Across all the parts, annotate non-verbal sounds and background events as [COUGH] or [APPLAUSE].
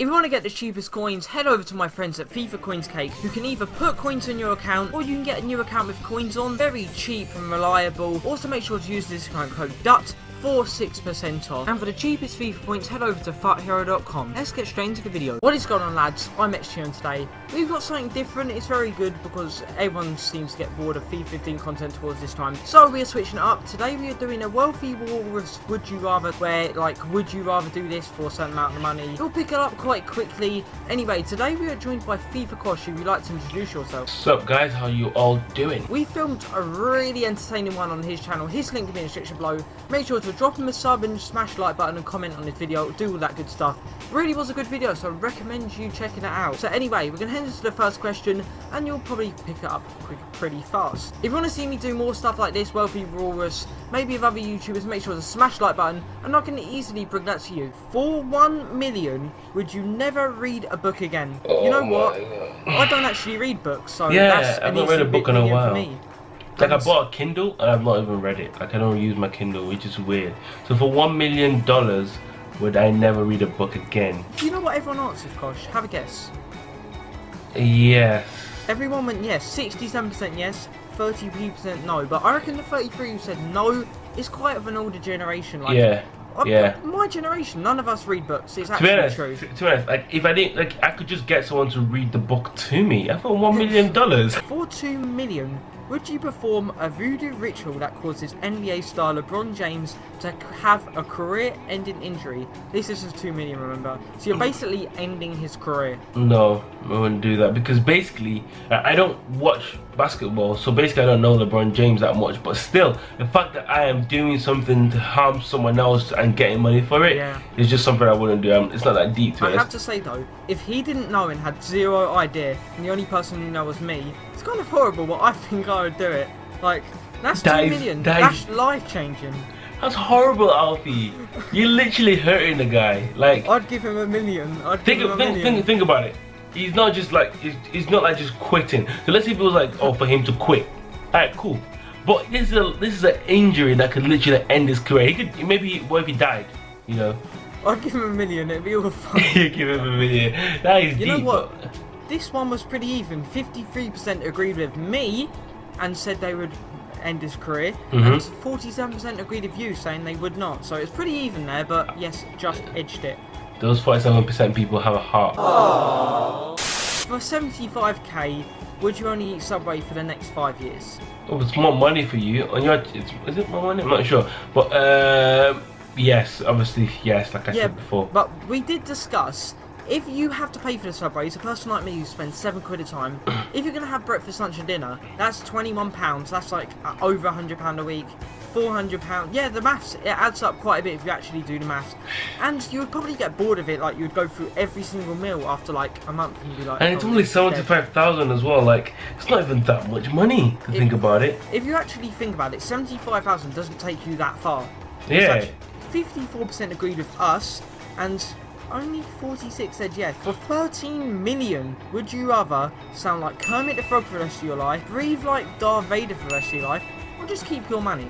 If you want to get the cheapest coins, head over to my friends at FIFA Coins Cake, who can either put coins in your account, or you can get a new account with coins on, very cheap and reliable. Also make sure to use the discount code DUT for 6% off. And for the cheapest FIFA points, head over to futhero.com. Let's get straight into the video. What is going on lads? I'm XG and today we've got something different. It's very good because everyone seems to get bored of FIFA 15 content towards this time. So we are switching it up. Today we are doing a wealthy walrus would you rather where like would you rather do this for a certain amount of money. You'll pick it up quite quickly. Anyway, today we are joined by FIFA Kosh. If you'd like to introduce yourself. What's up guys, how you all doing? We filmed a really entertaining one on his channel. His link will be in the description below. Make sure to drop him a sub and smash the like button and comment on this video. Do all that good stuff. Really was a good video, so I recommend you checking it out. So anyway, we're going to head into the first question, and you'll probably pick it up quick, pretty fast. If you want to see me do more stuff like this, Wealthy Walrus, maybe with other YouTubers, make sure to smash the like button, and I can easily bring that to you. For 1 million, would you never read a book again? Oh you know what? I don't actually read books, so Yeah, that's I've an not read a book in a million for while. Like I bought a Kindle and I've not even read it. I don't use my Kindle, which is weird. So for one million dollars, would I never read a book again? Do you know what everyone answered, Kosh? Have a guess. Yes. Everyone went yes. 67% yes, 33% no. But I reckon the 33 who said no is quite of an older generation. Like, Yeah. I- yeah. My generation, none of us read books. It's actually be honest, true. to, to be honest, like if I didn't, like I could just get someone to read the book to me. I thought one million dollars. For 2 million, would you perform a voodoo ritual that causes NBA star LeBron James to have a career ending injury? This is just 2 million, remember? So you're mm. basically ending his career. No, I wouldn't do that because basically I don't watch basketball, so basically I don't know LeBron James that much. But still, the fact that I am doing something to harm someone else and getting money for it is Yeah. just something I wouldn't do. It's not that deep to I have to say though, if he didn't know and had zero idea, and the only person who know was me, it's kind of horrible. But I think I would do it. Like that's That two is- million. that That's life changing. That's horrible, Alfie. You're literally hurting the guy. Like, I'd give him a million. I'd think, give him a think, million. think, think about it. He's not just like he's, he's not like just quitting. So let's see if it was like, oh, for him to quit. Alright, cool. But this is a this is an injury that could literally end his career. He could maybe what if he died? You know, I'd give him a million. It'd be all [LAUGHS] fun. you give him a million. That is You know what? This one was pretty even. 53% agreed with me and said they would end his career, Mhm. and 47% agreed with you saying they would not. So it's pretty even there, but yes, just edged it. Those forty-seven percent people have a heart. For 75k, would you only eat Subway for the next five years? Oh, it's more money for you. On your, it's, is it more money? I'm not sure. But um, yes, obviously yes. Like I yeah, said before. but we did discuss if you have to pay for the subway, it's a person like me who spends seven quid a time, [CLEARS THROAT] if you're gonna have breakfast, lunch, and dinner, that's 21 pounds. That's like uh, over 100 pound a week. 400 pound yeah the maths it adds up quite a bit if you actually do the maths and you would probably get bored of it like you'd go through every single meal after like a month and be like And it's "Oh, only this is seventy-five thousand as well. Like it's not even that much money to It- think about it. if you actually think about it 75,000 doesn't take you that far Yeah. 54% agreed with us, and only 46 said yes. For 13 million, would you rather sound like Kermit the Frog for the rest of your life, breathe like Darth Vader for the rest of your life, or just keep your money?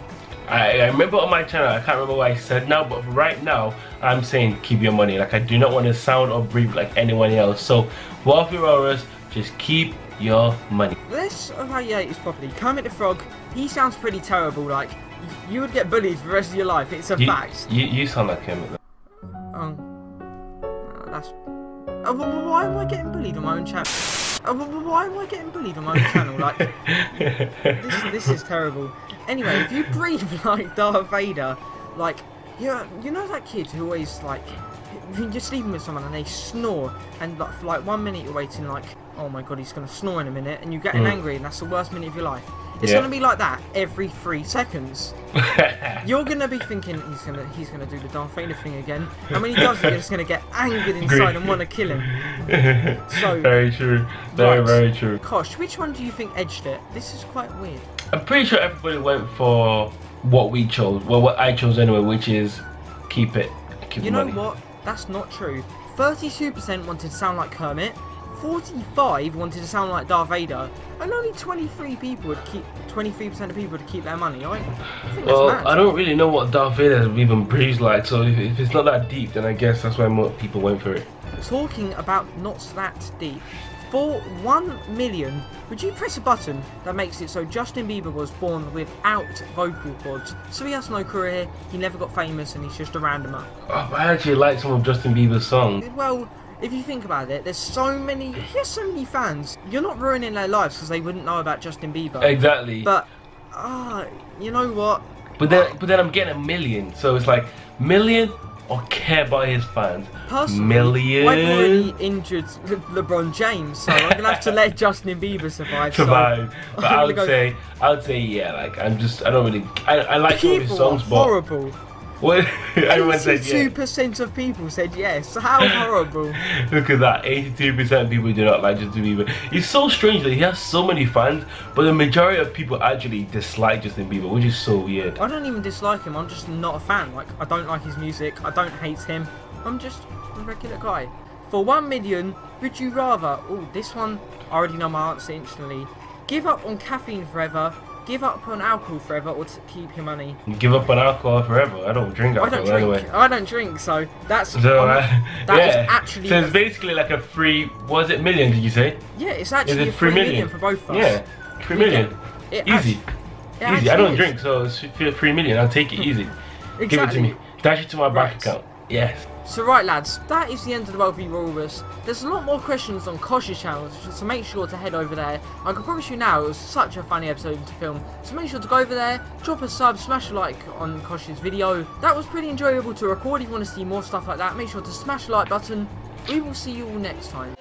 I, I remember on my channel, I can't remember what I said now, but right now, I'm saying keep your money. Like, I do not want to sound or breathe like anyone else. So, Wealthy Walrus, just keep your money. Let's evaluate this properly. Kermit the Frog, he sounds pretty terrible. Like, you would get bullied for the rest of your life. It's a You, fact. you, you sound like. Oh, Uh, that's. Oh, Wh- why am I getting bullied on my own channel? Oh, Wh- why am I getting bullied on my own channel? Like, [LAUGHS] this, this is terrible. Anyway, if you breathe [LAUGHS] like Darth Vader, like you you know that kid who always like you're sleeping with someone and they snore, and like for like one minute you're waiting like oh my god he's gonna snore in a minute, and you're getting Mm. angry and that's the worst minute of your life. It's Yeah. gonna be like that every three seconds. [LAUGHS] You're gonna be thinking he's gonna he's gonna do the Darth Vader thing again, and when he does it, you're just gonna get angered [LAUGHS] inside and want to kill him. [LAUGHS] So- very true. Very, Right. very true. Kosh, which one do you think edged it? This is quite weird. I'm pretty sure everybody went for what we chose. Well, what I chose anyway, which is keep it. Keep You know money. what? That's not true. 32% wanted to sound like Kermit, 45 wanted to sound like Darth Vader, and only 23 people would keep 23% of people would keep their money. I, I Well. I don't really know what Darth Vader even breathes like, so if, if it's not that deep, then I guess that's why more people went for it. talking about not that deep. For 1 million, would you press a button that makes it so Justin Bieber was born without vocal cords? So he has no career, he never got famous, and he's just a randomer. Oh, I actually like some of Justin Bieber's songs. Well, if you think about it, there's so many, he has so many fans. You're not ruining their lives because they wouldn't know about Justin Bieber. Exactly. But, ah, you know what? But then, but then I'm getting a million, so it's like million or care about his fans. Personally, million. I've already injured Le- LeBron James, so I'm gonna have to let [LAUGHS] Justin Bieber survive. so survive. But I'm I would go- say, I would say, yeah. Like I'm just, I don't really, I, I like of his songs, but horrible. What [LAUGHS] everyone said, Eighty-two yeah. percent of people said yes. How horrible! [LAUGHS] Look at that, 82% of people do not like Justin Bieber. It's so strange that he has so many fans, but the majority of people actually dislike Justin Bieber, which is so weird. I don't even dislike him. I'm just not a fan. Like I don't like his music. I don't hate him. I'm just a regular guy. For one million, would you rather? Oh, this one I already know my answer instantly. Give up on caffeine forever. Give up on alcohol forever, or to keep your money. Give up on alcohol forever. I don't drink I don't drink. anyway. I don't drink, so that's So, uh, [LAUGHS] that is yeah. actually so it's basically like a free. Was it million? Did you say? yeah. It's actually it three three million? million for both of us. Yeah, three million. it Easy, actu- it easy. I don't is. drink, so it's three million. I'll take it easy. Give it to me. Dash it to my bank Right. account. Yes. So right lads, that is the end of the World v. There's a lot more questions on Kosh's channel, so make sure to head over there. I can promise you now, it was such a funny episode to film, so make sure to go over there, drop a sub, smash a like on Kosh's video. That was pretty enjoyable to record, if you want to see more stuff like that, make sure to smash the like button. We will see you all next time.